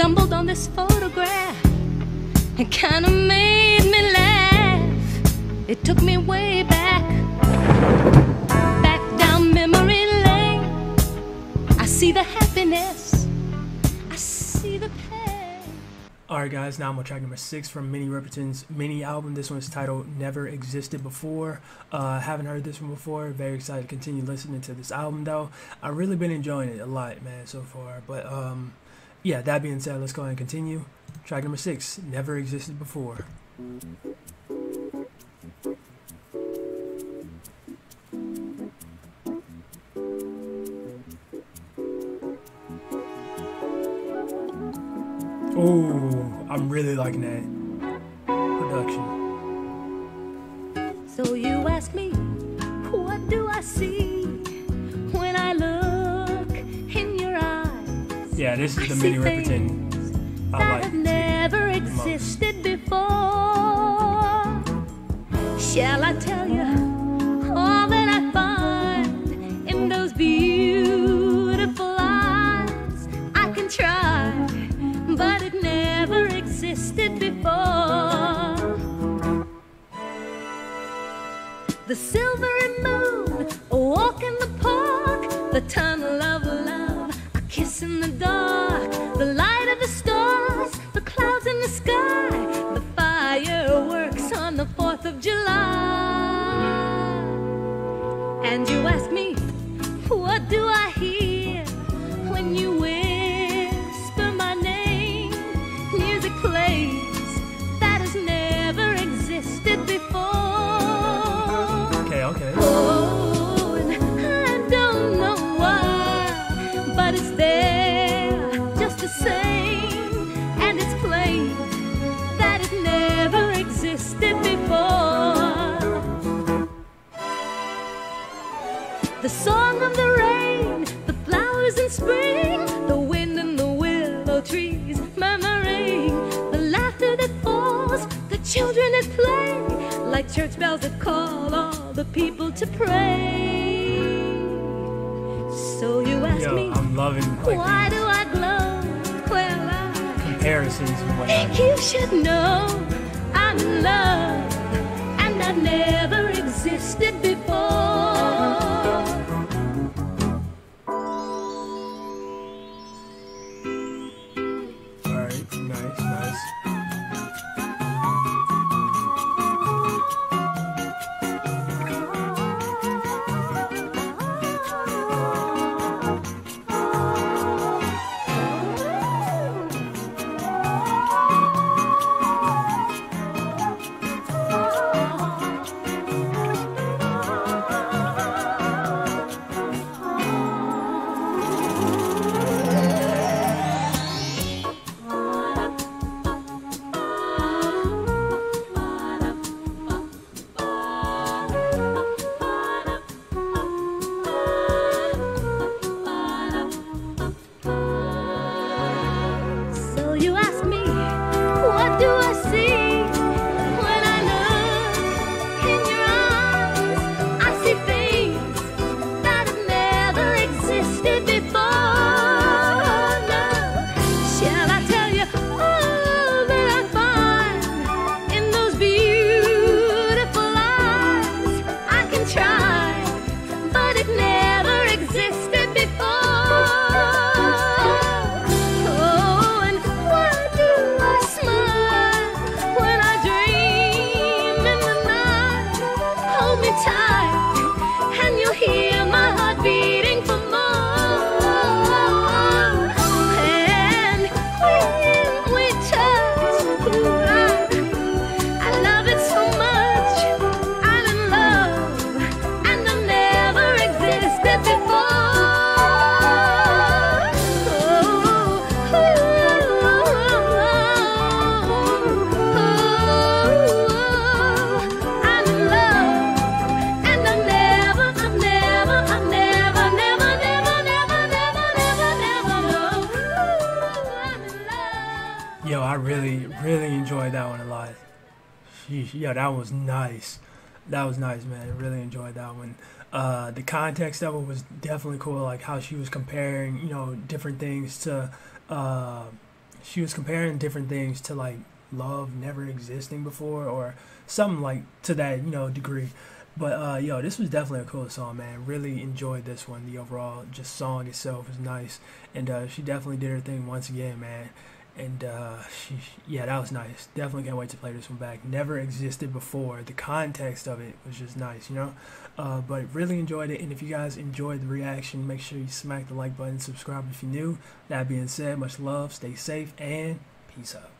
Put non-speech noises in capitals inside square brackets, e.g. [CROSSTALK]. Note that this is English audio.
stumbled on this photograph. It kinda made me laugh. It took me way back, back down memory lane. I see the happiness, I see the pain. Alright guys, now I'm on track number 6 from Minnie Riperton's Minnie album. This one's titled Never Existed Before. Uh, haven't heard this one before. Very excited to continue listening to this album though. I've really been enjoying it a lot, man, so far. But um, yeah, that being said, let's go ahead and continue. Track number 6, Never Existed Before. Oh, I'm really liking that production. Yeah, this is I the Minnie Riperton I that like have never existed before. Shall I tell you all that I find in those beautiful eyes? I can try, but it never existed before. The silvery moon, a walk in the park, the tunnel of love, in the dark, the light of the stars, the clouds in the sky, the fireworks on the 4th of July. And you ask me, what do I spring, the wind and the willow trees murmuring, the laughter that falls, the children at play, like church bells that call all the people to pray. So you ask Yo, me, I'm loving like why do I glow? Well, I comparisons think you should know Alright, nice, nice. Sheesh, yeah, that was nice. That was nice, man. I really enjoyed that one. Uh, the context of it was definitely cool, like how she was comparing, you know, different things to uh, she was comparing different things to like love never existing before or something like to that you know degree. But uh, yo, this was definitely a cool song, man. Really enjoyed this one. The overall just song itself is nice, and uh, she definitely did her thing once again, man. And uh, [LAUGHS] yeah, that was nice. Definitely can't wait to play this one back. Never existed before. The context of it was just nice, you know. Uh, but really enjoyed it. And if you guys enjoyed the reaction, make sure you smack the like button, subscribe if you're new. That being said, much love, stay safe, and peace out.